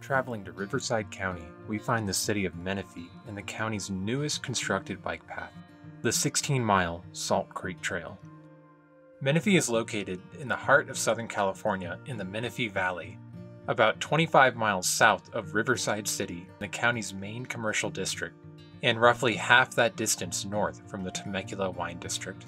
Traveling to Riverside County, we find the city of Menifee and the county's newest constructed bike path, the 16 mile Salt Creek Trail. Menifee is located in the heart of Southern California in the Menifee Valley, about 25 miles south of Riverside City, the county's main commercial district, and roughly half that distance north from the Temecula Wine District.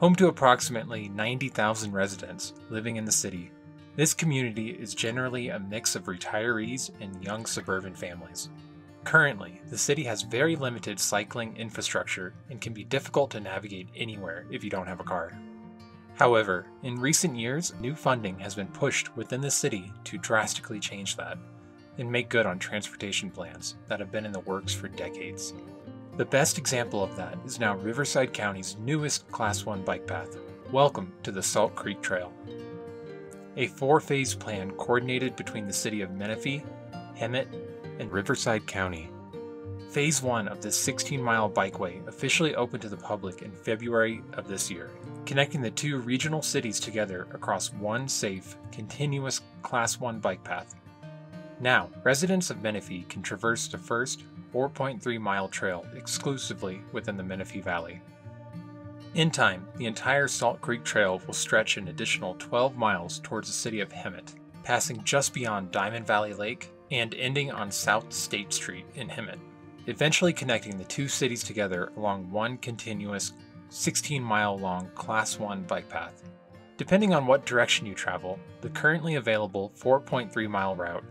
Home to approximately 90,000 residents living in the city, this community is generally a mix of retirees and young suburban families. Currently, the city has very limited cycling infrastructure and can be difficult to navigate anywhere if you don't have a car. However, in recent years, new funding has been pushed within the city to drastically change that and make good on transportation plans that have been in the works for decades. The best example of that is now Riverside County's newest Class 1 bike path. Welcome to the Salt Creek Trail. A four phase plan coordinated between the city of Menifee, Hemet, and Riverside County. Phase 1 of this 16 mile bikeway officially opened to the public in February of this year, connecting the two regional cities together across one safe, continuous Class 1 bike path. Now, residents of Menifee can traverse the first 4.3 mile trail exclusively within the Menifee Valley. In time, the entire Salt Creek Trail will stretch an additional 12 miles towards the city of Hemet, passing just beyond Diamond Valley Lake and ending on South State Street in Hemet, eventually connecting the two cities together along one continuous 16 mile long Class 1 bike path. Depending on what direction you travel, the currently available 4.3 mile route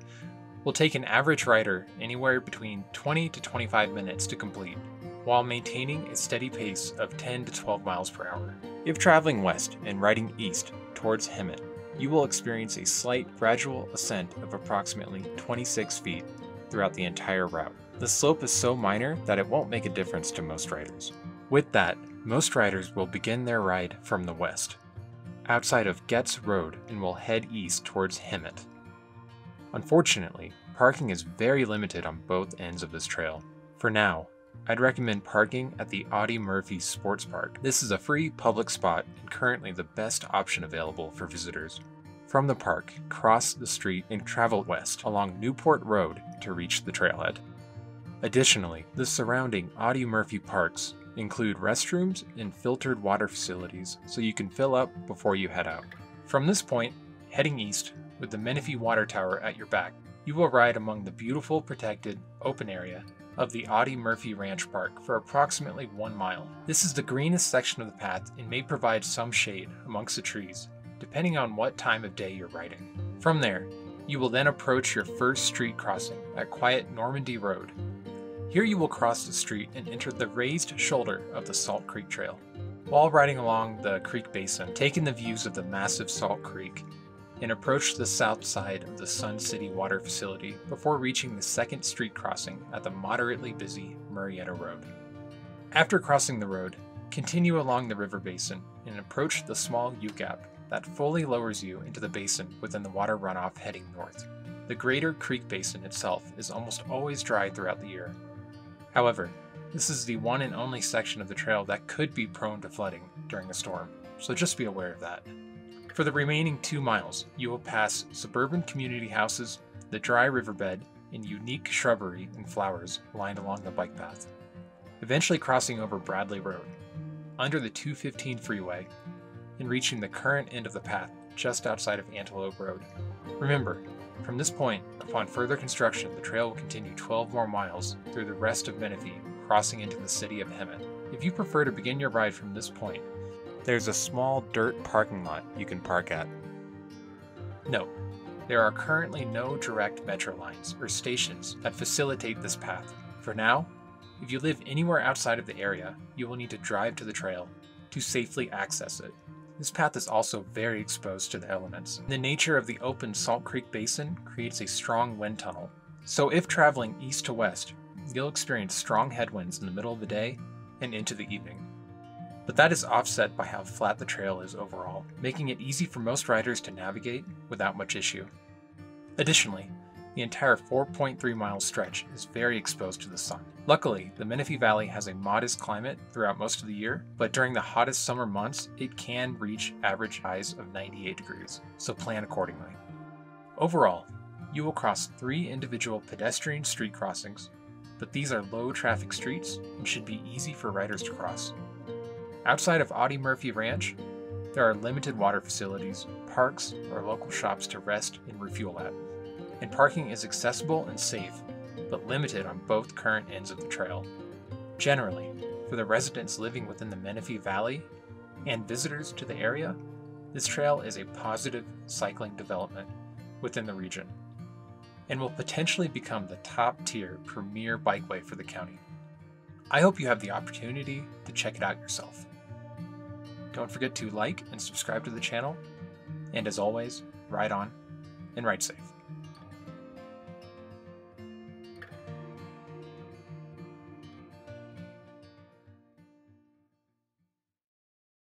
will take an average rider anywhere between 20 to 25 minutes to complete, while maintaining a steady pace of 10 to 12 miles per hour. If traveling west and riding east towards Hemet, you will experience a slight gradual ascent of approximately 26 feet throughout the entire route. The slope is so minor that it won't make a difference to most riders. With that, most riders will begin their ride from the west, outside of Goetz Road, and will head east towards Hemet. Unfortunately, parking is very limited on both ends of this trail. For now, I'd recommend parking at the Audie Murphy Sports Park. This is a free public spot and currently the best option available for visitors. From the park, cross the street and travel west along Newport Road to reach the trailhead. Additionally, the surrounding Audie Murphy parks include restrooms and filtered water facilities so you can fill up before you head out. From this point, heading east, with the Menifee Water Tower at your back, you will ride among the beautiful protected open area of the Audie Murphy Ranch Park for approximately one mile. This is the greenest section of the path and may provide some shade amongst the trees, depending on what time of day you're riding. From there, you will then approach your first street crossing at Quiet Normandy Road. Here you will cross the street and enter the raised shoulder of the Salt Creek Trail. While riding along the creek basin, take in the views of the massive Salt Creek and approach the south side of the Sun City Water Facility before reaching the second street crossing at the moderately busy Murrieta Road. After crossing the road, continue along the river basin and approach the small U gap that fully lowers you into the basin within the water runoff heading north. The greater creek basin itself is almost always dry throughout the year. However, this is the one and only section of the trail that could be prone to flooding during a storm, so just be aware of that. For the remaining two miles, you will pass suburban community houses, the dry riverbed, and unique shrubbery and flowers lined along the bike path. Eventually crossing over Bradley Road, under the 215 freeway, and reaching the current end of the path just outside of Antelope Road. Remember, from this point, upon further construction, the trail will continue 12 more miles through the rest of Menifee, crossing into the city of Hemet. If you prefer to begin your ride from this point, there's a small dirt parking lot you can park at. Note, there are currently no direct metro lines or stations that facilitate this path. For now, if you live anywhere outside of the area, you will need to drive to the trail to safely access it. This path is also very exposed to the elements. The nature of the open Salt Creek Basin creates a strong wind tunnel. So if traveling east to west, you'll experience strong headwinds in the middle of the day and into the evening. But that is offset by how flat the trail is overall, making it easy for most riders to navigate without much issue. Additionally, the entire 4.3 mile stretch is very exposed to the sun. Luckily, the Menifee Valley has a modest climate throughout most of the year, but during the hottest summer months, it can reach average highs of 98 degrees, so plan accordingly. Overall, You will cross three individual pedestrian street crossings, but these are low traffic streets and should be easy for riders to cross. Outside of Audie Murphy Ranch, there are limited water facilities, parks, or local shops to rest and refuel at. And parking is accessible and safe, but limited on both current ends of the trail. Generally, for the residents living within the Menifee Valley and visitors to the area, this trail is a positive cycling development within the region and will potentially become the top tier premier bikeway for the county. I hope you have the opportunity to check it out yourself. Don't forget to like and subscribe to the channel, and as always, ride on and ride safe.